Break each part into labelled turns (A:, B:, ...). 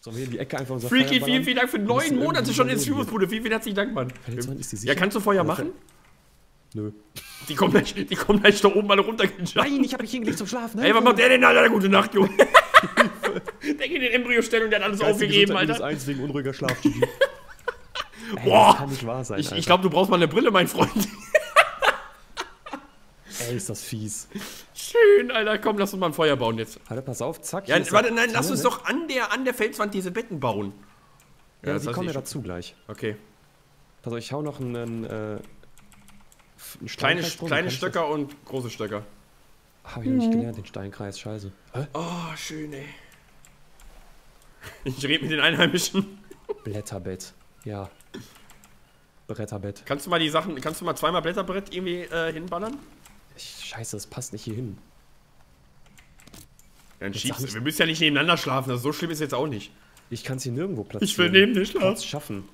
A: Sollen wir in die Ecke einfach unser
B: Freaky,
A: Feuer
B: vielen, vielen Dank für neun Monate schon ins Führungsbude. Vielen, vielen herzlichen Dank, Mann. Ja, kannst du Feuer machen?
A: Nö.
B: Die kommen gleich, die kommen gleich da oben alle runtergejumpt.
A: Nein, ich hab mich hingelegt zum Schlafen.
B: Ey, was macht der denn, Alter? Gute Nacht, Junge. der geht in Embryo-Stellung, der hat alles aufgegeben, Alter.
A: eins wegen unruhiger Schlaf. Ey,
B: Boah.
A: das kann nicht wahr sein,
B: Ich, ich glaube, du brauchst mal eine Brille, mein Freund.
A: Ey, ist das fies.
B: Schön, Alter. Komm, lass uns mal ein Feuer bauen jetzt.
A: Alter, pass auf, zack.
B: Ja, warte, nein, lass uns doch an der, an der Felswand diese Betten bauen.
A: Ja,
B: das
A: die kommen ja
B: ich-
A: dazu gleich.
B: Okay.
A: Pass auf, ich hau noch einen, äh, einen
B: Kleine, kleine Stöcker und große Stöcker.
A: Hab ich noch nicht gelernt, den Steinkreis, scheiße. Hä?
B: Oh, schön, ey. Ich rede mit den Einheimischen.
A: Blätterbett. Ja. Bretterbett.
B: Kannst du mal die Sachen, kannst du mal zweimal Blätterbrett irgendwie äh, hinballern?
A: Scheiße, das passt nicht hier hin.
B: Dann
A: Jetzt
B: schiebst du. Wir müssen ja nicht nebeneinander schlafen, also so schlimm ist jetzt auch nicht.
A: Ich kann es hier nirgendwo platzieren.
B: Ich will neben dir schlafen.
A: Platz schaffen.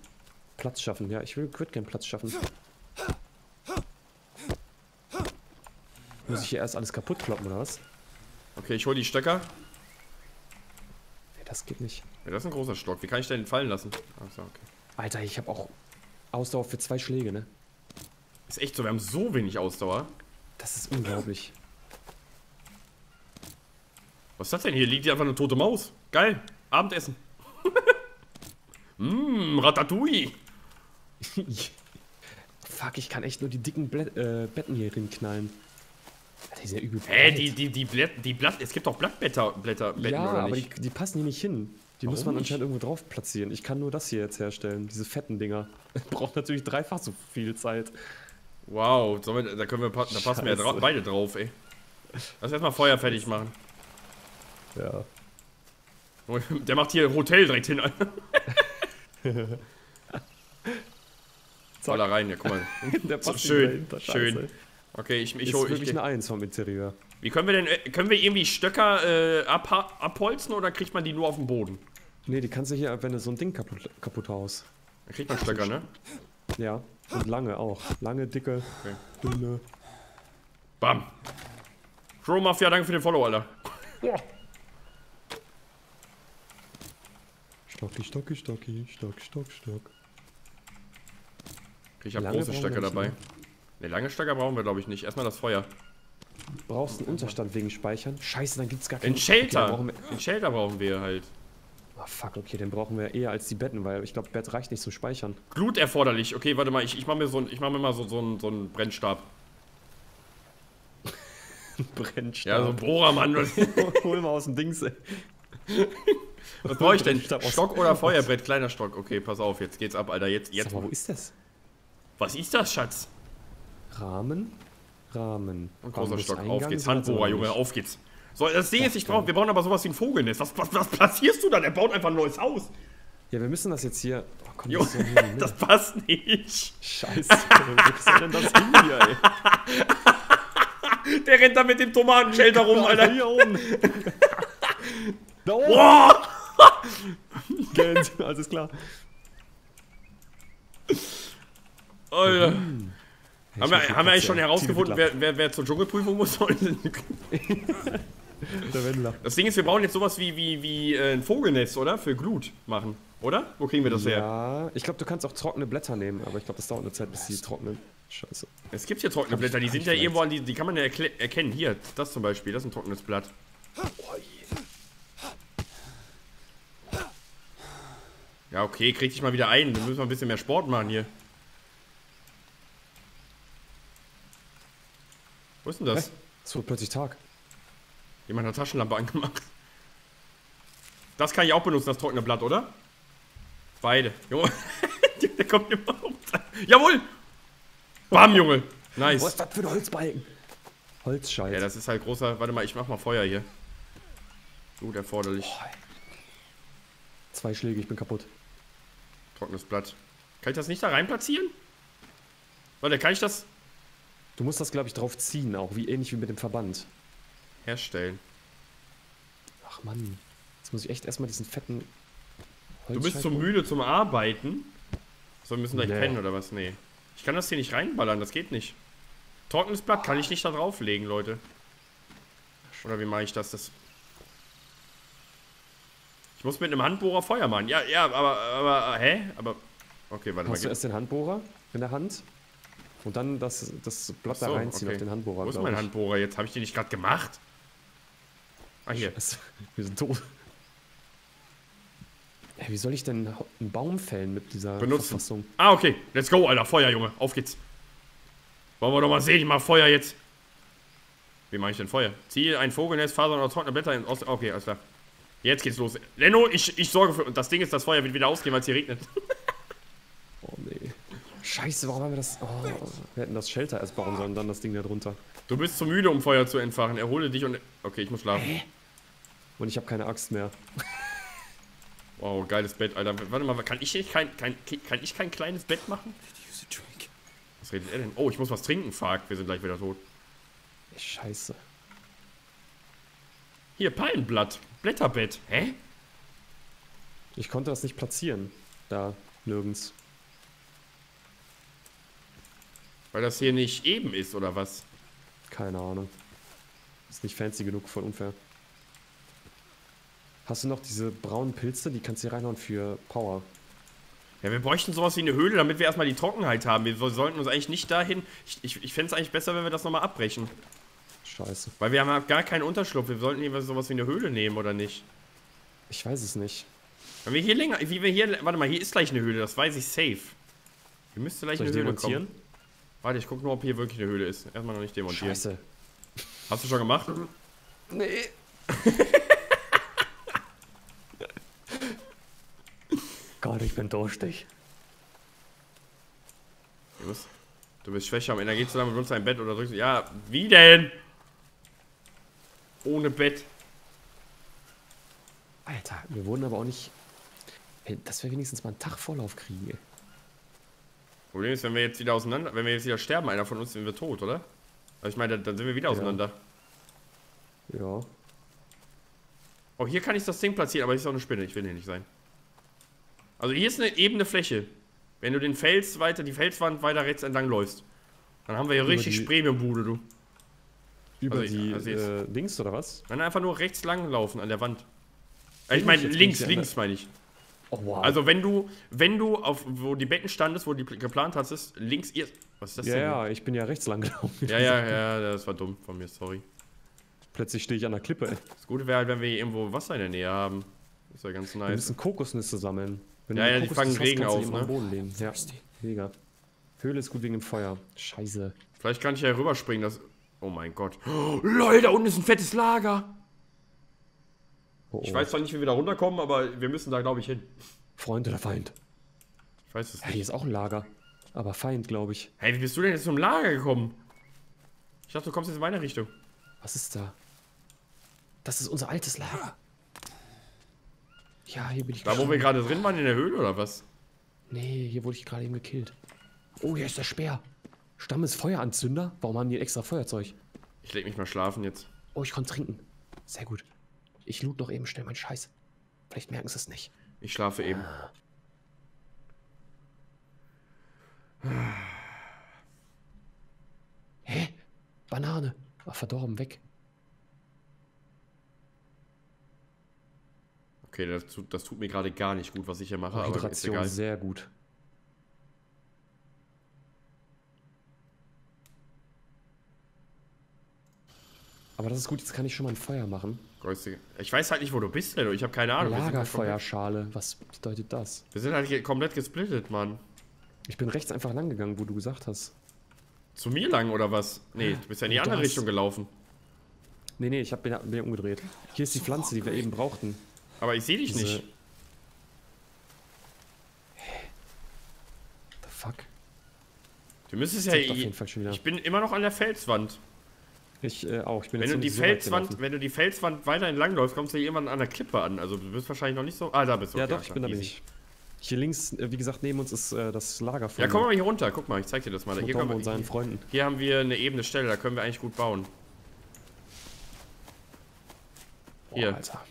A: Platz schaffen, ja, ich will würde gerne Platz schaffen. Muss ich hier erst alles kaputt kloppen, oder was?
B: Okay, ich hol die Stöcker.
A: Nee, das geht nicht.
B: Ja, das ist ein großer Stock. Wie kann ich den fallen lassen? Achso, okay.
A: Alter, ich habe auch Ausdauer für zwei Schläge, ne?
B: Ist echt so, wir haben so wenig Ausdauer.
A: Das ist unglaublich.
B: Was ist das denn? Hier liegt hier einfach eine tote Maus. Geil. Abendessen. Mmm, Ratatouille.
A: Fuck, ich kann echt nur die dicken Blä äh, Betten hier hinknallen. Alter, die sind ja übel
B: Hä,
A: breit.
B: die, die, die, Blätt, die Blatt, es gibt doch Blattblätter, Blätter, Betten,
A: Ja,
B: oder
A: aber die,
B: nicht?
A: die passen hier nicht hin. Die muss
B: Warum
A: man
B: nicht?
A: anscheinend irgendwo drauf platzieren. Ich kann nur das hier jetzt herstellen, diese fetten Dinger. Braucht natürlich dreifach so viel Zeit.
B: Wow, wir, da, können wir, da passen wir ja beide drauf, ey. Lass erstmal Feuer fertig machen.
A: Ja.
B: Der macht hier ein Hotel direkt hin. Da rein, ja, guck mal.
A: Der
B: So,
A: passt
B: schön,
A: dahinter,
B: schön.
A: scheiße.
B: Okay, ich, ich
A: Ist
B: hol, ich,
A: wirklich eine Eins vom Interieur.
B: Wie können wir denn, äh, können wir irgendwie Stöcker äh, abholzen oder kriegt man die nur auf dem Boden?
A: Nee, die kannst du hier, wenn du so ein Ding kaputt, kaputt haust.
B: Da kriegt man Stöcker, ne?
A: Ja. Und lange auch. Lange, dicke,
B: Okay.
A: dünne.
B: Bam. Crow Mafia, danke für den Follow, Alter.
A: Stocki, stocki, stocki, stock, stock, stock.
B: Ich habe große
A: nicht,
B: dabei.
A: ne?
B: Lange Stöcker brauchen wir, glaube ich, nicht. Erstmal das Feuer.
A: Brauchst einen Unterstand wegen Speichern? Scheiße, dann gibt's gar keinen. Okay, dann
B: Shelter.
A: brauchen wir,
B: Den Shelter brauchen wir halt.
A: Oh, fuck, okay, den brauchen wir eher als die Betten, weil ich glaube, Bett reicht nicht zum Speichern.
B: Glut erforderlich. Okay, warte mal, ich, ich mache mir, so ich mach mir mal so, so, einen, so einen Brennstab.
A: Brennstab.
B: Ja, so ein Bohrermann.
A: Hol mal aus dem Dings, ey.
B: was brauche ich denn? Stock oder Feuerbrett? Kleiner Stock. Okay, pass auf, jetzt geht's ab, Alter. Jetzt, jetzt.
A: Sag mal, wo ist das?
B: Was ist das, Schatz?
A: Rahmen? Rahmen.
B: Ein großer
A: Rahmen
B: Stock. Auf geht's. Handbohrer, Junge, auf geht's. So, das ist, ich brauch, wir brauchen aber sowas wie ein Vogelnest. Was, was, was platzierst du da? Der baut einfach ein neues Haus.
A: Ja, wir müssen das jetzt hier. Oh, komm,
B: Jo,
A: das hin, ne?
B: das passt nicht.
A: Scheiße. Wo ist denn das hin hier, ey?
B: Der rennt da mit dem Tomatenshelter rum, Alter.
A: Hier oben. da oben.
B: Boah!
A: Geld. Alles klar.
B: Alter.
A: Mhm.
B: Haben wir, haben wir eigentlich schon herausgefunden,
A: wer
B: wer, wer, wer zur Dschungelprüfung muss heute?
A: Der Wendler.
B: Das Ding ist, wir brauchen jetzt sowas wie, wie, wie äh, ein Vogelnest, oder? Für Glut machen, oder? Wo kriegen wir das her?
A: Ja, ich glaube, du kannst auch trockene Blätter nehmen, aber ich glaube, das dauert eine Zeit, bis die trocknen. Scheiße.
B: Es gibt hier trockene Blätter, die sind ja irgendwo an die, die kann man ja erkennen. Hier, das zum Beispiel, das ist ein trockenes Blatt. Ja, okay, krieg dich mal wieder ein. Dann müssen wir ein bisschen mehr Sport machen hier. Wo ist denn das?
A: Hä? Es wird plötzlich Tag.
B: Jemand hat Taschenlampe angemacht. Das kann ich auch benutzen, das trockene Blatt, oder? Beide. Junge. Der kommt immer runter. Jawohl! Bam, Junge. Nice.
A: Was ist das für ein Holzbalken? Holzscheiß.
B: Ja, das ist halt großer. Warte mal, ich mach mal Feuer hier. Gut erforderlich.
A: Zwei Schläge, ich bin kaputt.
B: Trockenes Blatt. Kann ich das nicht da rein platzieren? Warte, kann ich das
A: Du musst das, glaube ich, drauf ziehen, auch wie ähnlich wie mit dem Verband.
B: Herstellen?
A: Ach Mann. Jetzt muss ich echt erstmal diesen fetten
B: Du bist
A: Holzscheit
B: zu müde zum Arbeiten. So, wir müssen gleich
A: Nee.
B: pennen oder was? Nee. Ich kann das hier nicht reinballern, das geht nicht. Trockenes Blatt kann ich nicht da drauflegen, Leute. Oder wie mache ich das? das? Ich muss mit einem Handbohrer Feuer machen. Ja, ja, aber, aber, hä? Aber, okay, warte
A: Hast du
B: mal.
A: erst den Handbohrer in der Hand und dann das, das Blatt da
B: So,
A: reinziehen
B: okay.
A: auf den Handbohrer.
B: Wo ist mein. Handbohrer jetzt? Habe ich den nicht gerade gemacht? Ah, hier.
A: Scheiße, Wir sind tot. Ey, wie soll ich denn einen Baum fällen mit dieser
B: Benutzen.
A: Verfassung?
B: Ah, okay. Let's go, Alter. Feuer, Junge. Auf geht's. Wollen wir doch mal sehen. Ich mach Feuer jetzt. Wie mache ich denn Feuer? Ziehe ein Vogelnest, Fasern oder trockene Blätter in Ost... Okay, alles klar. Jetzt geht's los. Lenno, ich, ich sorge für... Und das Ding ist, das Feuer wird wieder ausgehen, weil es hier regnet.
A: Oh nee. Scheiße, warum haben wir das? Oh, wir hätten das Shelter erst bauen sollen, dann das Ding da drunter.
B: Du bist zu müde, um Feuer zu entfachen. Erhole dich und... Okay, ich muss schlafen.
A: Und ich habe keine Axt mehr.
B: Wow, geiles Bett, Alter. Warte mal, kann ich kein, kein, kann ich kein kleines Bett machen? Was redet er denn? Oh, ich muss was trinken, fuck. Wir sind gleich wieder tot.
A: Scheiße.
B: Hier, Palmenblatt. Blätterbett. Hä?
A: Ich konnte das nicht platzieren. Da, nirgends.
B: Weil das hier nicht eben ist, oder was?
A: Keine Ahnung. Ist nicht fancy genug, voll unfair. Hast du noch diese braunen Pilze? Die kannst du hier reinhauen für Power.
B: Ja, wir bräuchten sowas wie eine Höhle, damit wir erstmal die Trockenheit haben. Wir so- sollten uns eigentlich nicht dahin... Ich, ich, ich fände es eigentlich besser, wenn wir das nochmal abbrechen.
A: Scheiße.
B: Weil wir haben gar keinen Unterschlupf. Wir sollten hier sowas wie eine Höhle nehmen, oder nicht?
A: Ich weiß es nicht.
B: Wenn wir hier länger... Wie wir hier... Warte mal, hier ist gleich eine Höhle. Das weiß ich safe. Hier müsste gleich
A: Soll
B: eine Höhle
A: demontieren?
B: kommen. Warte, ich guck nur, ob hier wirklich eine Höhle ist. Erstmal noch nicht demontieren.
A: Scheiße.
B: Hast du schon gemacht?
A: Nee. Gott, ich bin durstig.
B: Du bist, du bist schwächer am Energie zu lang und benutzt dein Bett oder drückst. Ja, wie denn? Ohne Bett.
A: Alter, wir wurden aber auch nicht. Dass wir wenigstens mal einen Tag Vorlauf kriegen. Ey.
B: Problem ist, wenn wir jetzt wieder auseinander, wenn wir jetzt wieder sterben, einer von uns sind wir tot, oder? Also ich meine, dann, sind wir wieder auseinander.
A: Ja.
B: Oh, hier kann ich das Ding platzieren, aber hier ist auch eine Spinne. Ich will hier nicht sein. Also hier ist eine ebene Fläche. Wenn du den Fels weiter, die Felswand weiter rechts entlang läufst, dann haben wir hier
A: Über
B: richtig Premium-Bude, du.
A: Über
B: Also
A: die
B: also
A: äh, Dings oder was?
B: Dann einfach nur rechts lang laufen an der Wand. Äh, Ich
A: Bin
B: meine,
A: ich jetzt
B: links, links meine ich.
A: Oh wow.
B: Also wenn du, wenn du auf, wo die Betten standest, wo du die geplant hattest, links ihr. Was ist das
A: ja,
B: denn?
A: ja, ich bin ja rechts lang gelaufen.
B: Ja, ja, ja, das war dumm von mir, sorry.
A: Plötzlich stehe ich an der Klippe. Ey.
B: Das Gute wäre halt, wenn wir hier irgendwo Wasser in der Nähe haben. Das wäre ganz
A: Wir
B: nice.
A: müssen Kokosnüsse sammeln. Wenn
B: Ja, ja, die fangen Regen auf, ne?
A: am Boden legen. Ja, mega. Höhle ist gut wegen dem Feuer. Scheiße.
B: Vielleicht kann ich ja rüberspringen, das. Oh mein Gott. Oh, lol, da unten ist ein fettes Lager.
A: Oh, oh.
B: Ich weiß zwar nicht, wie wir da runterkommen, aber wir müssen da, glaube ich, hin.
A: Freund oder Feind?
B: Ich weiß es
A: Ja,
B: nicht.
A: hier ist auch ein Lager. Aber Feind, glaube ich.
B: Hey, wie bist du denn jetzt zum Lager gekommen? Ich dachte, du kommst jetzt in meine Richtung.
A: Was ist da? Das ist unser altes Lager. Ja, hier bin ich
B: Da, wo wir
A: gestorben.
B: gerade drin waren, in der Höhle oder was?
A: Nee, hier wurde ich gerade eben gekillt. Oh, hier ist der Speer. Stamm ist Feueranzünder. Warum haben die ein extra Feuerzeug?
B: Ich leg mich mal schlafen jetzt.
A: Oh, ich konnte trinken. Sehr gut. Ich loot noch eben schnell meinen Scheiß. Vielleicht merken sie es nicht.
B: Ich schlafe eben.
A: Hä? Banane. Ach, verdorben, weg.
B: Okay, das tut, das tut mir gerade gar nicht gut, was ich hier mache,
A: Oh,
B: aber ist
A: Hydration,
B: egal.
A: sehr gut. Aber das ist gut, jetzt kann ich schon mal ein Feuer machen.
B: Ich weiß halt nicht, wo du bist, Lenno. Ich habe keine Ahnung. Halt
A: Lagerfeuerschale. Was bedeutet das?
B: wir sind halt komplett gesplittet, Mann.
A: Ich bin rechts einfach lang gegangen, wo du gesagt hast.
B: Zu mir lang oder was? Nee, du bist ja in die andere Richtung gelaufen.
A: Nee, nee, ich hab, bin, bin umgedreht. Hier ist die Pflanze, die wir eben brauchten.
B: Aber ich sehe dich
A: Diese-
B: nicht.
A: The fuck?
B: Du müsstest ja.
A: Auf jeden Fall schon wieder.
B: Ich bin immer noch an der Felswand.
A: Ich äh, auch. Ich bin
B: Wenn
A: jetzt
B: du, die
A: nicht so
B: Felswand, wenn du die Felswand weiter entlang läufst, kommst du hier irgendwann an der Klippe an. Also du bist wahrscheinlich noch nicht so. Ah, da bist du.
A: Ja,
B: okay,
A: doch, ich bin da ich. Hier links, äh, wie gesagt, neben uns ist äh, das Lager von
B: Ja, komm mal hier runter. Guck mal, ich zeig dir das mal. Hier,
A: und
B: wir,
A: seinen Freunden.
B: hier haben wir eine ebene Stelle, da können wir eigentlich gut bauen.
A: Boah,
B: Hier.
A: Alter.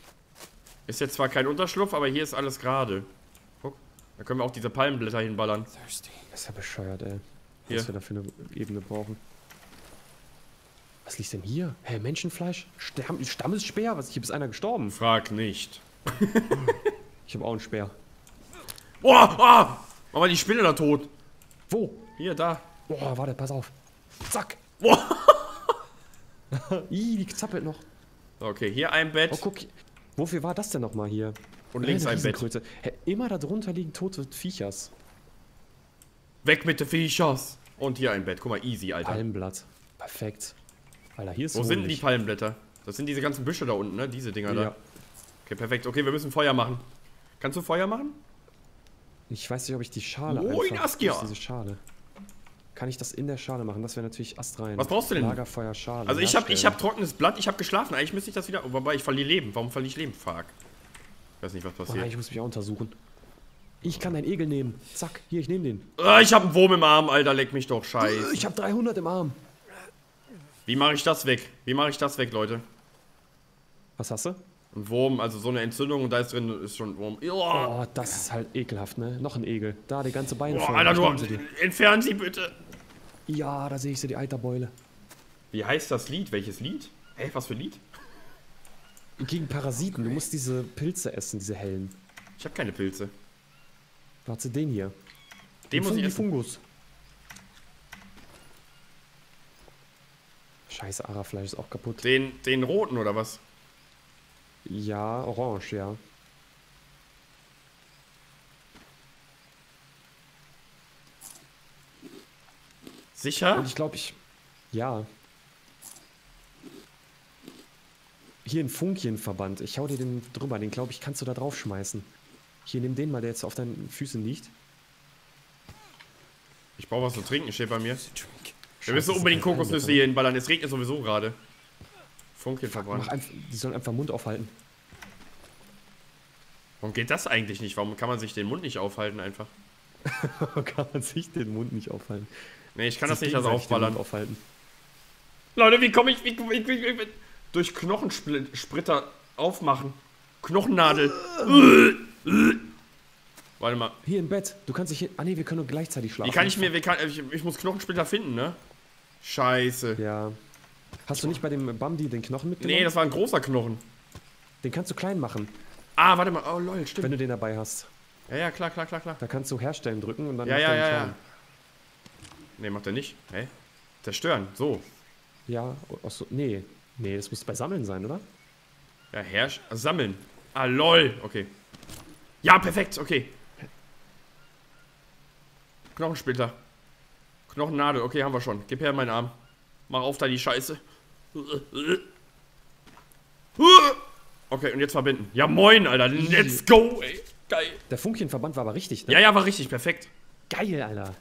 B: Ist jetzt zwar kein Unterschlupf, aber hier ist alles gerade. Guck, da können wir auch diese Palmenblätter hinballern.
C: Thirsty.
A: Das ist ja bescheuert, ey.
B: Hier.
A: Was wir da für eine Ebene brauchen. Was liegt denn hier? Hä, Menschenfleisch? Stamm Stammesspeer? Was? Hier ist einer gestorben.
B: Frag nicht.
A: ich habe auch einen Speer.
B: Boah, ah! Mach mal die Spinne da tot.
A: Wo?
B: Hier, da.
A: Boah, warte, pass auf. Zack.
B: Boah.
A: Ih, die zappelt noch.
B: Okay, hier ein Bett.
A: Oh, guck. Wofür war das denn nochmal hier?
B: Und links
A: Eine
B: ein Bett.
A: Hä, immer darunter liegen tote Viechers.
B: Weg mit den Viechers. Und hier ein Bett. Guck mal, easy, Alter.
A: Palmblatt. Perfekt. Alter, hier ist
B: Wo sind die. Palmblätter? Das sind diese ganzen Büsche da unten, ne? Diese Dinger
A: Ja.
B: da. Okay, perfekt. Okay, wir müssen Feuer machen. Kannst du Feuer machen?
A: Ich weiß nicht, ob ich die Schale
B: Moin,
A: einfach...
B: Askia.
A: Diese Schale? Kann ich das in der Schale machen? Das wäre natürlich astrein.
B: Was brauchst du denn?
A: Lagerfeuer, Schale.
B: Also ich habe ich hab trockenes Blatt, ich habe geschlafen. Eigentlich müsste ich das wieder... Wobei, ich verliere Leben. Warum verliere ich Leben? Fuck. Ich weiß nicht, was
A: Oh
B: passiert.
A: ich muss mich auch untersuchen. Ich kann deinen Egel nehmen. Zack, hier, ich nehme den.
B: Ah, ich habe einen Wurm im Arm, Alter. Leck mich doch, scheiße.
A: Ich habe 300 im Arm.
B: Wie mache ich das weg? Wie mache ich das weg, Leute?
A: Was hast du?
B: Ein Wurm, also so eine Entzündung und da ist drin ist schon ein Wurm. Oh,
A: Oh, das ist halt ekelhaft, ne? Noch ein Egel. Da, die ganze Beine
B: oh
A: voll.
B: Alter, du, entfernen Sie bitte.
A: Ja, da sehe ich sie, die Eiterbeule.
B: Wie heißt das Lied? Welches Lied? Hä, was für Lied?
A: Gegen Parasiten. Du musst diese Pilze essen, diese hellen.
B: Ich habe keine Pilze.
A: Warte, den hier.
B: Den muss ich essen.
A: Fungus. Scheiße, Arafleisch ist auch kaputt.
B: Den, den roten oder was?
A: Ja, orange, ja.
B: Sicher?
A: Und ich glaube, ich. Ja. Hier ein Funkienverband. Ich hau dir den drüber. Den glaube ich, kannst du da drauf schmeißen. Hier, nimm den mal, der jetzt auf deinen Füßen liegt.
B: Ich brauche was zu trinken, steht bei mir. Wir müssen unbedingt Kokosnüsse hier hinballern. Es regnet sowieso gerade. Verbrannt.
A: einfach, die sollen einfach Mund aufhalten.
B: Warum geht das eigentlich nicht? Warum kann man sich den Mund nicht aufhalten einfach?
A: kann man sich den Mund nicht aufhalten.
B: Nee, ich kann das
A: Sich
B: nicht also
A: den
B: aufballern.
A: Aufhalten.
B: Leute, wie komme ich, wie, wie, wie, wie, wie, durch Knochensplitter aufmachen? Knochennadel. Warte mal.
A: Hier im Bett. Du kannst dich hier. Ah nee, wir können nur gleichzeitig schlafen.
B: Wie kann ich mir, wie kann, ich, ich muss Knochensplitter finden, ne? Scheiße.
A: Ja. Hast du nicht bei dem Bambi den Knochen mitgenommen?
B: Nee, das war ein großer Knochen.
A: den kannst du klein machen,
B: Ah, warte mal. Oh, lol,
A: wenn
B: stimmt.
A: du den dabei hast.
B: Ja, ja, klar, klar, klar, klar.
A: Da kannst du herstellen drücken und dann
B: Ja, ja, ja, ja. Nee, macht er nicht. Hä? Zerstören. So.
A: Ja, achso, nee. Nee, das muss bei Sammeln sein, oder?
B: Ja, herrsch. Also sammeln. Ah, lol. Okay. Ja, perfekt. Okay. Knochensplitter. Knochennadel. Okay, haben wir schon. Gib her meinen Arm. Mach auf da die Scheiße. Okay, und jetzt verbinden. Ja, moin, Alter. Let's go, ey. Geil.
A: Der Funkienverband war aber richtig, ne?
B: Ja, ja, war richtig. Perfekt.
A: Geil, Alter.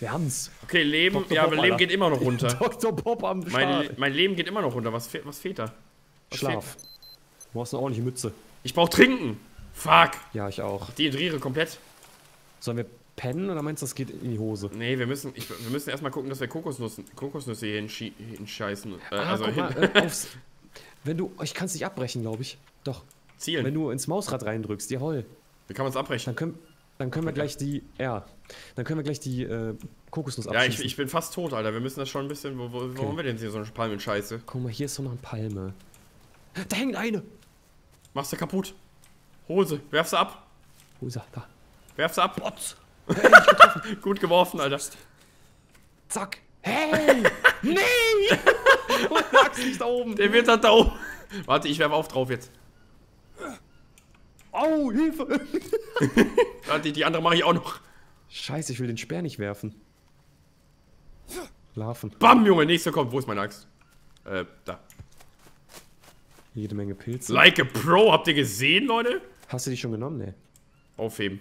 A: Wir haben's.
B: Okay, Leben.
A: Dr.
B: Ja,
A: Bob,
B: aber Leben geht immer noch runter.
A: Dr. Bob am
B: mein, mein Leben geht immer noch runter. Was, fe was fehlt da? Was
A: Schlaf.
B: fehlt?
A: Du brauchst eine ordentliche Mütze.
B: Ich brauch trinken. Fuck.
A: Ja, ich auch.
B: Dehydriere komplett.
A: Sollen wir pennen oder meinst du, das geht in die Hose?
B: Nee, wir müssen, ich, wir müssen erstmal gucken, dass wir Kokosnüsse, Kokosnüsse hier hinscheißen. Äh,
A: Ah,
B: also hin,
A: mal, äh, aufs, wenn du, ich kann es nicht abbrechen, glaube ich. Doch.
B: zielen.
A: Wenn du ins Mausrad reindrückst, jawohl.
B: Wie kann man es abbrechen?
A: Dann können, dann können wir gleich die, ja, dann können wir gleich die äh, Kokosnuss
B: Ja, ich,
A: abschießen.
B: ich bin fast tot, Alter. Wir müssen das schon ein bisschen. Wo, wo, wo haben wir denn hier so eine Palmenscheiße?
A: Guck mal, hier ist doch noch eine Palme. Da hängt eine.
B: Machst du kaputt. Hol sie. Werf sie ab.
A: Ist er? Da.
B: Werf sie ab.
A: Potz.
B: Gut geworfen, Alter.
A: Zack. Hey! nee! Und lag's nicht da oben.
B: Der wird da da oben. Warte, ich werf auf drauf jetzt.
A: Au, Hilfe!
B: Warte, die andere mache ich auch noch.
A: Scheiße, ich will den Speer nicht werfen. Larven.
B: Bam, Junge. Nächster kommt. Wo ist mein Axt? Äh, da.
A: Jede Menge Pilze.
B: Like a Pro. Habt ihr gesehen, Leute?
A: Hast du die schon genommen? Nee.
B: Aufheben.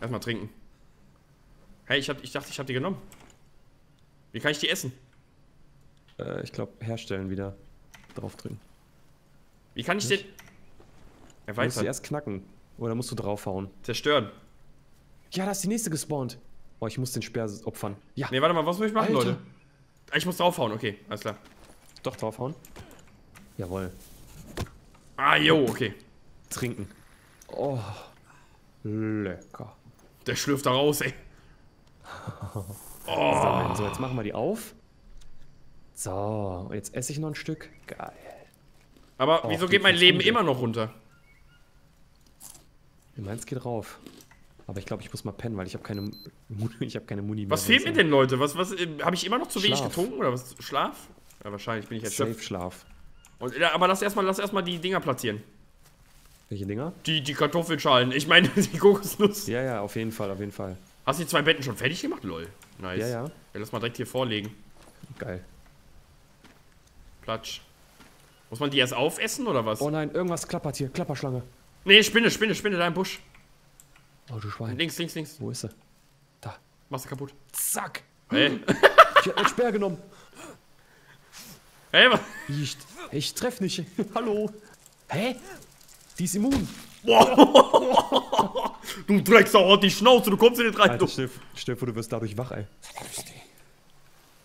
B: Erstmal trinken. Hey, ich, hab, ich dachte, ich hab die genommen. Wie kann ich die essen?
A: Äh, ich glaube, herstellen wieder. Draufdrücken.
B: Wie kann ich den. Er
A: Du musst
B: weiß
A: sie
B: halt.
A: erst knacken. Oder musst du draufhauen.
B: Zerstören.
A: Ja, da ist die nächste gespawnt. Oh, ich muss den Speer opfern. Ja,
B: Nee, warte mal, was muss ich machen,
A: Alter.
B: Leute? Ah, Ich muss draufhauen, okay, alles klar.
A: doch draufhauen. Jawohl.
B: Ah, jo, okay.
A: Trinken. Oh. Lecker.
B: Der schlürft da raus, ey.
A: Sammeln. So, jetzt machen wir die auf. So, und jetzt esse ich noch ein Stück. Geil.
B: Aber
A: Och,
B: wieso geht mein Leben
A: gut,
B: immer noch runter?
A: Meins geht rauf. Aber ich glaube, ich muss mal pennen, weil ich habe keine, ich hab keine Muni mehr.
B: Was fehlt mir denn, Leute? Was, was, äh, habe ich immer noch zu wenig
A: Schlaf.
B: getrunken oder was? Schlaf? Ja, wahrscheinlich bin ich
A: Safe
B: erschöpft.
A: Schlaf.
B: Und, aber lass erstmal lass erstmal die Dinger platzieren.
A: Welche Dinger?
B: Die, die Kartoffelschalen. Ich meine, die Kokosnuss.
A: Ja, ja, auf jeden Fall, auf jeden Fall.
B: Hast du die zwei Betten schon fertig gemacht? Lol. Nice.
A: Ja, ja.
B: ja lass mal direkt hier vorlegen.
A: Geil.
B: Platsch. Muss man die erst aufessen oder was?
A: Oh nein, irgendwas klappert hier. Klapperschlange.
B: Nee, Spinne, Spinne, Spinne da im Busch.
A: Oh, du Schwein.
B: Links, links, links.
A: Wo ist sie? Da.
B: Machst du kaputt.
A: Zack.
B: Hey.
A: Ich hab einen Speer genommen.
B: hey, was?
A: Ich, ich treff nicht. Hallo. Hä? Die ist immun.
B: Du Drecksau, halt die Schnauze, du kommst in den rein.
A: Alter, dir vor, du wirst dadurch wach, ey.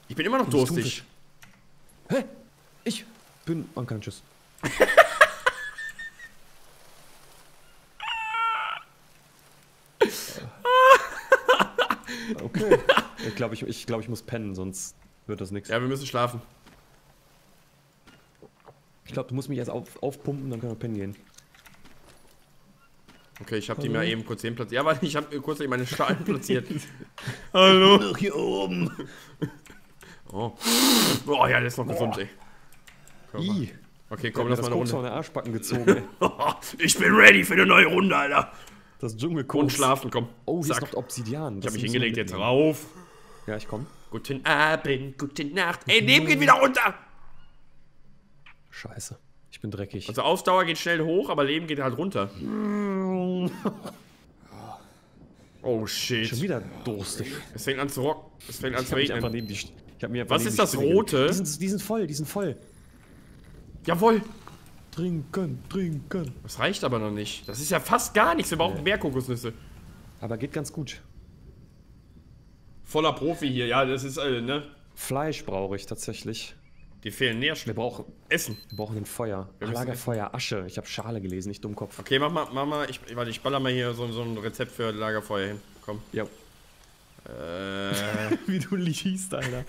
B: Ich bin immer noch durstig.
A: Hä? Ich bin unconscious. okay. Ich glaube, ich, ich, glaub, ich muss pennen, sonst wird das nichts.
B: Ja, wir müssen schlafen.
A: Ich glaube, du musst mich erst auf, aufpumpen, dann können wir pennen gehen.
B: Okay, ich habe die mal eben kurz hin platziert. Ja, warte, ich habe kurz meine Stahlen platziert. Hallo.
A: Hier oben.
B: Oh. oh, ja, der ist noch gesund, ey.
A: I.
B: Okay,
A: Komm,
B: komm,
A: das
B: lass
A: das
B: mal eine
A: von
B: Runde.
A: der Arschbacken gezogen, ey.
B: ich bin ready für eine neue Runde, Alter.
A: Das Dschungelkoks.
B: Und schlafen, komm.
A: Oh, hier
B: Zack.
A: ist noch Obsidian.
B: Ich habe mich hingelegt, jetzt rauf.
A: Ja, ich komm.
B: Guten Abend, gute Nacht. Ey, Leben geht wieder runter.
A: Scheiße. Ich bin dreckig.
B: Also Ausdauer geht schnell hoch, aber Leben geht halt runter. Oh shit.
A: Schon wieder durstig.
B: Es fängt an zu rocken. Es fängt an
A: Ich
B: zu regnen.
A: die...
B: Was ist das
A: gelegt.
B: Rote?
A: Die sind, die sind voll, die sind voll.
B: Jawohl.
A: Trinken, trinken.
B: Das reicht aber noch nicht. Das ist ja fast gar nichts. Wir brauchen mehr Kokosnüsse.
A: Aber geht ganz gut.
B: Voller Profi hier. Ja, das ist, äh, ne?
A: Fleisch brauche ich tatsächlich.
B: Die fehlen
A: Wir
B: Nährstoffe.
A: brauchen,
B: Essen.
A: wir brauchen ein Feuer.
B: Wir
A: Lagerfeuer, Asche. Ich habe Schale gelesen, nicht Dummkopf.
B: Okay, mach mal, mach mal. Ich, warte, ich baller mal hier so, so ein Rezept für Lagerfeuer hin. Komm.
A: Ja.
B: Äh,
A: Wie du liest, Alter.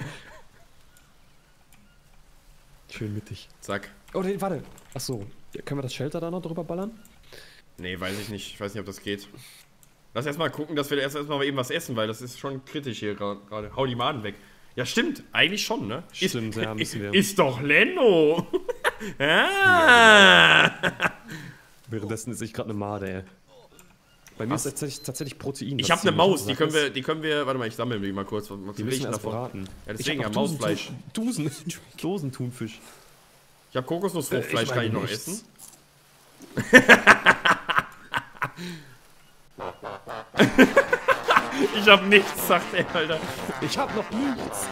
A: Schön mittig.
B: zack.
A: Oh, nee, warte. Achso. Ja, können wir das Shelter da noch drüber ballern?
B: Nee, weiß ich nicht. Ich weiß nicht, ob das geht. Lass erstmal gucken, dass wir erst erstmal eben was essen, weil das ist schon kritisch hier gerade. Hau die Maden weg. Ja, stimmt. Eigentlich schon, ne?
A: Stimmt,
B: ist,
A: ja, müssen wir.
B: Ist doch Leno. ah.
A: Währenddessen ist ich gerade eine Made, ey. Bei mir
B: Was?
A: ist tatsächlich, tatsächlich Protein.
B: Ich habe eine Maus, die können wir, die können wir, warte mal, ich sammle die mal kurz. Was,
A: Die müssen wir erst
B: davon?
A: braten.
B: Ja,
A: Ich
B: deswegen ja
A: auch Dosen-
B: Mausfleisch.
A: Dosen, Dosentunfisch.
B: Ich habe Kokosnussfruchtfleisch,
A: Äh, ich
B: kann ich noch
A: nichts.
B: essen? ich habe nichts, sagt er, Alter.
A: Ich hab noch nichts.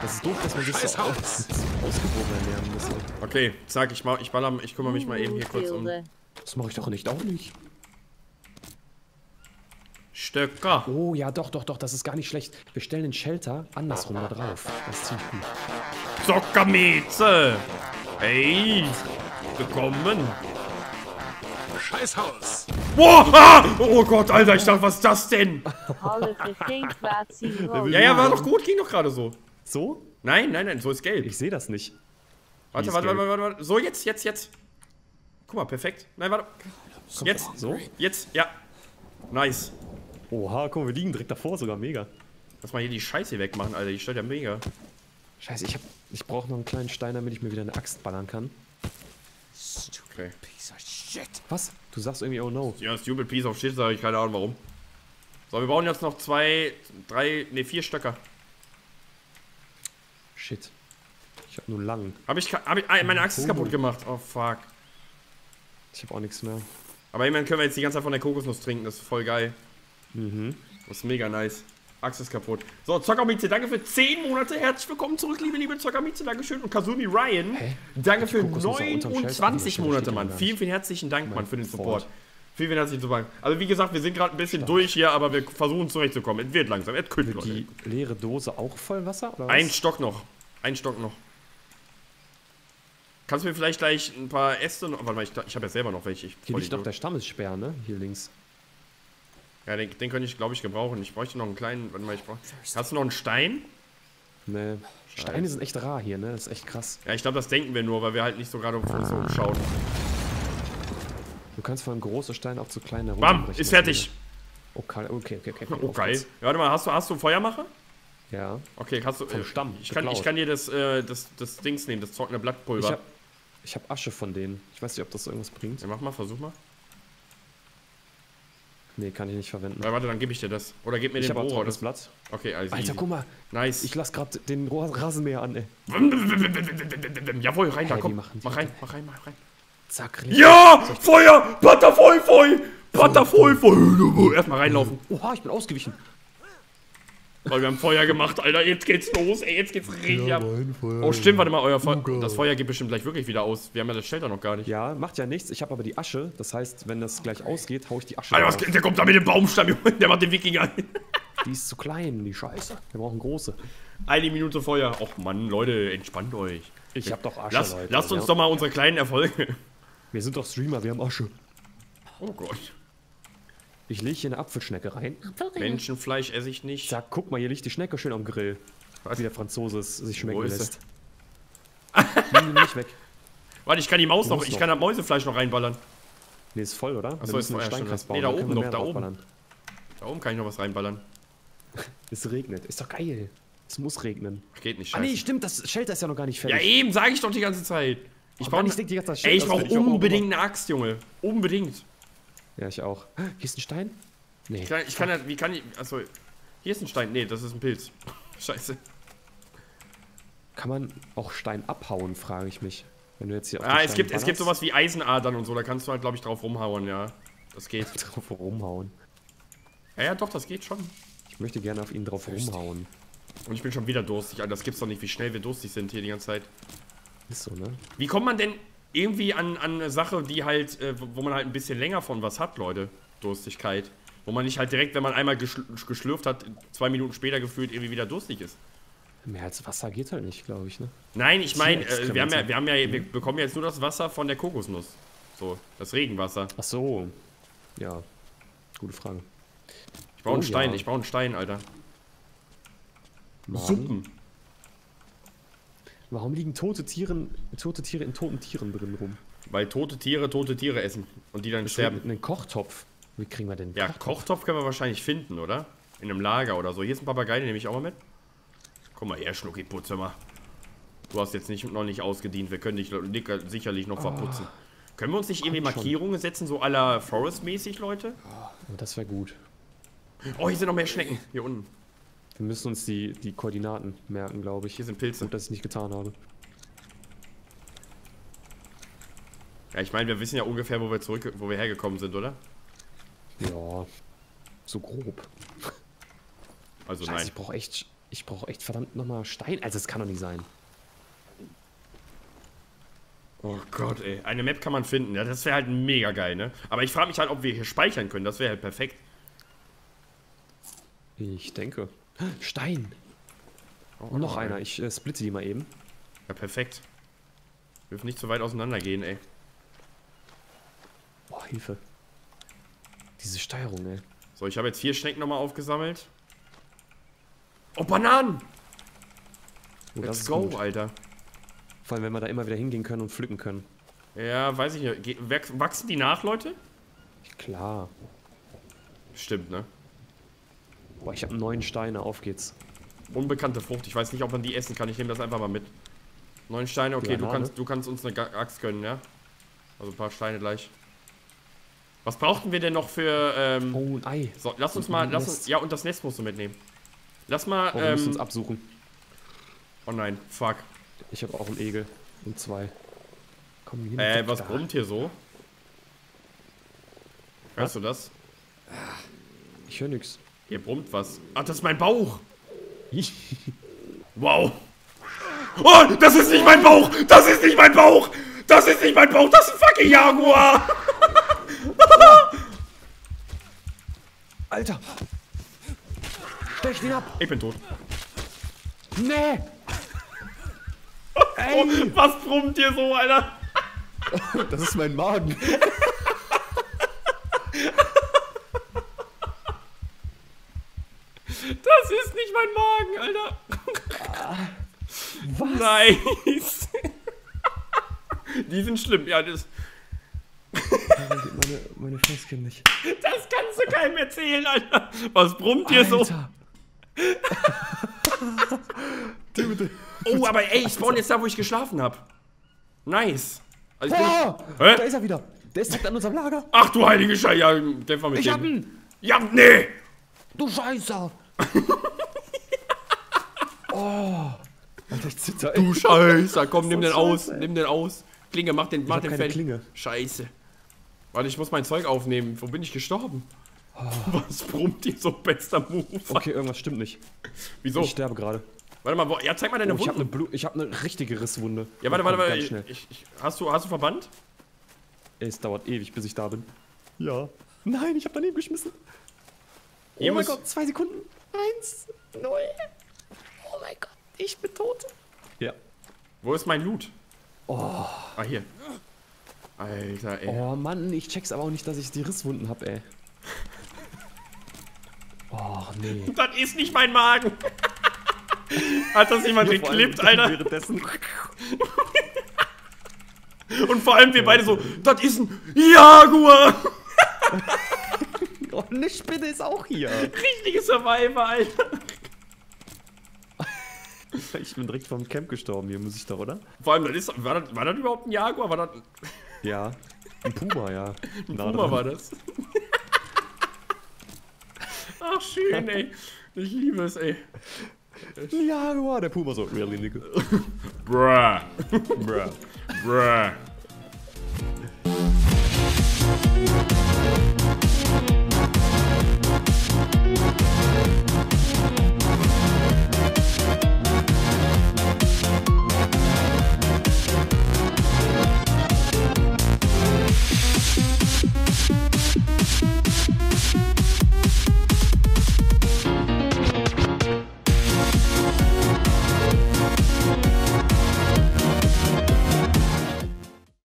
A: Das ist doof, dass man sich so aus, ausgewogen ernähren muss.
B: Okay, zack, ich, ich, baller, ich kümmere mich mal eben hier kurz um.
A: Das mache ich doch nicht, auch nicht.
B: Stöcker.
A: Oh ja, doch, doch, doch, das ist gar nicht schlecht. Wir stellen den Shelter andersrum da drauf. Das ziemlich gut.
B: Sockermieze. Hey, willkommen.
D: Scheißhaus.
B: Boah, ah! Oh Gott, Alter, ich dachte, was ist das denn? Ja, ja, war doch gut, ging doch gerade so.
A: So?
B: Nein, nein, nein, so ist gelb.
A: Ich sehe das nicht.
B: Warte, warte, warte, warte, warte. So, jetzt, jetzt, jetzt. Guck mal, perfekt. Nein, warte. Jetzt,
A: So?
B: jetzt, ja. Nice.
A: Oha, guck mal, wir liegen direkt davor sogar. Mega.
B: Lass mal hier die Scheiße wegmachen, Alter. Die stört ja mega.
A: Scheiße, ich, hab, ich brauche noch einen kleinen Stein, damit ich mir wieder eine Axt ballern kann.
B: Okay.
D: Piece of shit.
A: Was? Du sagst irgendwie, oh no.
B: Ja, Stupid Piece of Shit, sage ich keine Ahnung warum. So, wir brauchen jetzt noch zwei, drei, ne, vier Stöcker.
A: Shit. Ich habe nur lang.
B: Hab ich, ka- hab ich, ah, meine Axt ist kaputt gemacht. Oh, fuck.
A: Ich habe auch nichts mehr.
B: Aber immerhin können wir jetzt die ganze Zeit von der Kokosnuss trinken. Das ist voll geil.
A: Mhm.
B: Das ist mega nice. Axt ist kaputt. So, Zockermieze, danke für 10 Monate. Herzlich willkommen zurück, liebe, liebe Zockermieze. Dankeschön. Und Kazumi Ryan,
A: Hä?
B: danke für
A: Kokosnuss auch unterm Shelter?
B: 29
A: Ah, die
B: Monate, Mann. Vielen, vielen herzlichen Dank, Mann, für den. Support. Vielen, vielen herzlichen Dank. Also, wie gesagt, wir sind gerade ein bisschen durch hier, aber wir versuchen zurechtzukommen. Es wird langsam. Es könnte, Leute.
A: Die leere Dose auch voll Wasser? Oder was?
B: Ein Stock noch. Ein Stock noch. Kannst du mir vielleicht gleich ein paar Äste noch. Warte mal, ich, ich habe ja selber noch welche. Ich,
A: Hier liegt doch der Stammessperr, ne? Hier links.
B: Ja, den, den könnte ich, glaube ich, gebrauchen. Ich bräuchte noch einen kleinen. Warte mal, ich brauch, Hast du noch einen Stein?
A: Ne. Steine sind echt rar hier, ne? Das ist echt krass.
B: Ja, ich glaube, das denken wir nur, weil wir halt nicht so gerade auf uns so umschauen.
A: Du kannst von einem großen Stein auch zu kleinen
B: Bam, ist fertig.
A: Okay, okay, okay. okay.
B: Oh, geil. Ja, warte mal, hast du, hast du Feuermacher?
A: Ja.
B: Okay, kannst du.
A: Vom Stamm,
B: Ich kann, ich kann dir das, äh, das, das Dings nehmen, das trockene Blattpulver.
A: Ich hab, ich hab Asche von denen. Ich weiß nicht, ob das irgendwas bringt.
B: ja, mach mal, versuch mal.
A: Nee, kann ich nicht verwenden.
B: Ja, warte, dann gebe ich dir das. Oder gib mir
A: Ich
B: den Bohrer.
A: trockenes
B: Das,
A: Blatt.
B: okay, also.
A: Alter,
B: easy.
A: guck mal.
B: Nice.
A: Ich lass gerade den Rasenmäher an, ey.
B: Jawohl, rein da,
A: Hä, die
B: komm. Mach rein, mach rein, mach rein.
A: Zack.
B: Ja! Feuer! Butter voll, voll! Butter voll, voll! Erstmal reinlaufen.
A: Oha, ich bin ausgewichen.
B: Weil wir haben Feuer gemacht, Alter. Jetzt geht's los, ey. Jetzt geht's richtig ab. Oh, stimmt, warte mal, euer Feuer. Das Feuer geht bestimmt gleich wirklich wieder aus. Wir haben ja das Shelter noch gar nicht.
A: Ja, macht ja nichts. Ich habe aber die Asche. Das heißt, wenn das gleich ausgeht, hau ich die Asche
B: Alter, was, der kommt da mit dem Baumstamm, Junge. Der macht den Wikinger.
A: Die ist zu klein, die Scheiße. Wir brauchen große.
B: Eine Minute Feuer. Och Mann, Leute, entspannt euch.
A: Ich hab doch Asche,
B: Lass,
A: Leute.
B: lasst uns
A: Ja.
B: doch mal unsere kleinen Erfolge.
A: Wir sind doch Streamer, wir haben Asche.
B: Oh Gott.
A: Ich lege hier eine Apfelschnecke rein.
B: Menschenfleisch esse ich nicht.
A: Sag, guck mal, hier liegt die Schnecke schön am Grill.
B: Was?
A: Wie der Franzose es sich schmecken
B: Wo
A: lässt. Nimm die nicht weg.
B: Warte, ich kann die Maus noch,
A: musst
B: ich
A: noch.
B: kann das Mäusefleisch noch reinballern.
A: Nee, ist voll, oder?
B: Achso, ist
A: einen
B: voll, ja. Nee, da
A: dann
B: oben noch, da oben. Da oben kann ich noch was reinballern.
A: Es regnet. Ist doch geil. Es muss regnen.
B: Geht nicht,
A: Ah
B: scheiße.
A: nee, stimmt, das Shelter ist ja noch gar nicht
B: ja,
A: fertig.
B: eben, sage ich doch die ganze Zeit. Ich
A: Oh
B: brauche
A: die ganze Zeit,
B: Ey, ich
A: auch
B: unbedingt eine Axt, Junge. Unbedingt.
A: Ja, ich auch. Hier ist ein Stein? Nee.
B: Ich kann, ich kann ja, wie kann ich, achso, hier ist ein Stein. Nee, das ist ein Pilz. Scheiße.
A: Kann man auch Stein abhauen, frage ich mich. Wenn du jetzt hier auf
B: Ah, es gibt, es gibt sowas wie Eisenadern und so, da kannst du halt, glaube ich, drauf rumhauen, ja. Das geht.
A: drauf rumhauen.
B: Ja, ja, doch, das geht schon.
A: Ich möchte gerne auf ihn drauf rumhauen.
B: Und ich bin schon wieder durstig, Alter. Das gibt's doch nicht, wie schnell wir durstig sind hier die ganze Zeit.
A: Ist so, ne?
B: Wie kommt man denn irgendwie an, an eine Sache, die halt, äh, wo man halt ein bisschen länger von was hat, Leute? Durstigkeit. Wo man nicht halt direkt, wenn man einmal geschl geschlürft hat, zwei Minuten später gefühlt irgendwie wieder durstig ist.
A: Mehr als Wasser geht halt nicht, glaube ich, ne?
B: Nein, ich meine, äh, wir haben ja, wir haben ja, wir bekommen jetzt nur das Wasser von der Kokosnuss. So, das Regenwasser.
A: Ach so. Ja. Gute Frage.
B: Ich brauche einen
A: Oh,
B: Stein,
A: ja.
B: ich brauche einen Stein, Alter.
A: Magen.
B: Suppen.
A: Warum liegen tote Tiere, tote Tiere in toten Tieren drin rum?
B: Weil tote Tiere tote Tiere essen und die dann sterben.
A: Einen Kochtopf. Wie kriegen wir den
B: Ja, Kochtopf können wir wahrscheinlich finden, oder? In einem Lager oder so. Hier ist ein Papagei, den nehme ich auch mal mit. Komm mal her, Schnucki, putze mal. Du hast jetzt nicht, noch nicht ausgedient. Wir können dich licker- sicherlich noch verputzen. Können wir uns nicht irgendwie
A: Kommt schon.
B: Markierungen setzen, so aller Forest-mäßig, Leute?
A: Oh, das wäre gut.
B: Oh, hier sind noch mehr Schnecken. Hier unten.
A: Wir müssen uns die, die Koordinaten merken, glaube ich.
B: Hier sind Pilze.
A: Gut, dass ich nicht getan habe.
B: Ja, ich meine, wir wissen ja ungefähr, wo wir zurück, wo wir hergekommen sind, oder?
A: Ja. So grob.
B: Also
A: Scheiße,
B: nein.
A: ich brauche echt, ich brauche echt verdammt nochmal Stein. Also, das kann doch nicht sein.
B: Oh Gott, ey. Eine Map kann man finden. Ja, das wäre halt mega geil, ne? Aber ich frage mich halt, ob wir hier speichern können. Das wäre halt perfekt.
A: Ich denke. Stein.
B: Oh,
A: Und noch
B: ey.
A: einer. Ich äh, splitte die mal eben.
B: Ja, perfekt. Wir dürfen nicht so weit auseinander gehen, ey.
A: Boah, Hilfe. Diese Steuerung, ey.
B: So, ich habe jetzt vier Schnecken nochmal aufgesammelt. Oh, Bananen!
A: Oh, das
B: Let's go,
A: gut.
B: Alter.
A: Vor allem, wenn wir da immer wieder hingehen können und pflücken können.
B: Ja, weiß ich nicht. Wachsen die nach, Leute?
A: Klar.
B: Stimmt, ne?
A: Boah, ich habe neun Steine. Auf geht's.
B: Unbekannte Frucht. Ich weiß nicht, ob man die essen kann. Ich nehme das einfach mal mit. Neun Steine, okay, du kannst, du kannst uns eine Axt gönnen, ja? Also ein paar Steine gleich. Was brauchten wir denn noch für, ähm,
A: Oh, ein Ei.
B: so, lass uns
A: Und
B: mal, lass
A: Nest.
B: uns, ja, und das Nest musst du mitnehmen. Lass mal,
A: Oh, wir müssen uns
B: ähm,
A: absuchen.
B: oh nein, fuck.
A: Ich habe auch einen Egel. Und zwei. Komm, hier
B: Äh, was
A: da.
B: brummt hier so? Hörst du das?
A: Ich höre nix.
B: Hier brummt was. Ach, das ist mein Bauch. Wow. Oh, das ist nicht mein Bauch. Das ist nicht mein Bauch. Das ist nicht mein Bauch. Das ist ein fucking Jaguar.
A: Alter! Stech ihn ab!
B: Ich bin tot.
A: Nee!
B: Oh, was brummt hier so, Alter?
A: Das ist mein Magen.
B: Das ist nicht mein Magen, Alter. Nice. Die sind schlimm. Ja, das.
A: meine, meine Facecam nicht.
B: Das kannst du keinem erzählen, Alter. Was brummt hier so? Oh, aber ey, ich spawn jetzt da, wo ich geschlafen habe. Nice. Also ich bin,
A: Oh,
B: Hä?
A: da ist er wieder. Der ist direkt an unserem Lager.
B: ach du heilige Scheiße. Ja, Dämpfer mit
A: Ich
B: dem.
A: hab ihn.
B: Ja, nee.
A: Du Scheiße. oh. Alter, ich zitter.
B: Du Scheiße. Komm, nimm den aus. Nimm den aus. Klinge, mach den, mach
A: hab
B: den
A: keine
B: fertig.
A: Klinge.
B: Scheiße. Warte, ich muss mein Zeug aufnehmen. Wo bin ich gestorben? Was brummt hier so bester Move?
A: Okay, irgendwas stimmt nicht.
B: Wieso?
A: Ich sterbe gerade.
B: Warte mal, wo, ja, zeig mal deine
A: Oh, ich habe eine,
B: Wunden.
A: Blu ich hab eine richtige Risswunde.
B: Ja, warte, warte, warte.
A: Ganz
B: Ich,
A: schnell.
B: ich, ich, hast, du, hast du Verband?
A: Ey, es dauert ewig, bis ich da bin. Ja. Nein, ich habe daneben geschmissen. Oh
B: Hier
A: mein Gott, zwei Sekunden. Eins, null. Oh mein Gott, ich bin tot. Ja.
B: Wo ist mein Loot? Oh. Ah, hier. Alter, ey.
A: Oh Mann, ich check's aber auch nicht, dass ich die Risswunden hab, ey. Oh, nee.
B: Das ist nicht mein Magen. Hat das jemand
A: allem
B: geklippt, Alter?
A: Währenddessen.
B: Und vor allem wir beide so, das ist ein Jaguar.
A: Oh, eine Spinne ist auch hier.
B: Richtige Survivor, Alter.
A: Ich bin direkt vom Camp gestorben hier, muss ich doch, oder?
B: Vor allem, das ist, war, das, war das überhaupt ein Jaguar? War das
A: Ja. Ein Puma, ja. Ein
B: Puma war das? Ach, schön, ey. Ich liebe es, ey.
A: Ein Jaguar, der Puma so, really, nigga.
B: Bruh.
A: Bruh.
B: Bruh.